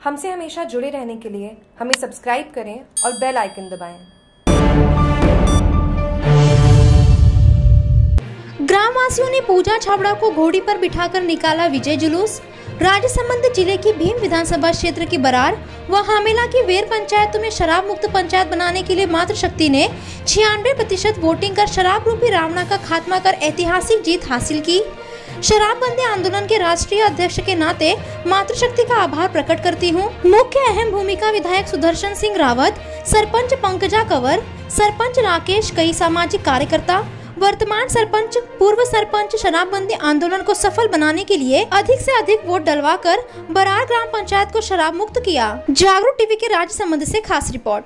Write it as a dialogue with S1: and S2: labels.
S1: हमसे हमेशा जुड़े रहने के लिए हमें सब्सक्राइब करें और बेल आइकन दबाएँ।
S2: ग्रामवासियों ने पूजा छाबड़ा को घोड़ी पर बिठाकर निकाला विजय जुलूस राजसमंद ज़िले की भीम विधानसभा क्षेत्र की बरार व हामेला की वेर पंचायतों में शराब मुक्त पंचायत बनाने के लिए मातृशक्ति ने छियानवे प्रतिशत वोटिंग कर शराब रूपी रावणा का खात्मा कर ऐतिहासिक जीत हासिल की शराबबंदी आंदोलन के राष्ट्रीय अध्यक्ष के नाते मातृशक्ति का आभार प्रकट करती हूँ। मुख्य अहम भूमिका विधायक सुदर्शन सिंह रावत, सरपंच पंकजा कंवर, सरपंच राकेश कई सामाजिक कार्यकर्ता, वर्तमान सरपंच, पूर्व सरपंच शराबबंदी आंदोलन को सफल बनाने के लिए अधिक से अधिक वोट डलवा कर बरार ग्राम पंचायत को शराब मुक्त किया। जागरूक टीवी के राज्य संबंध से खास रिपोर्ट।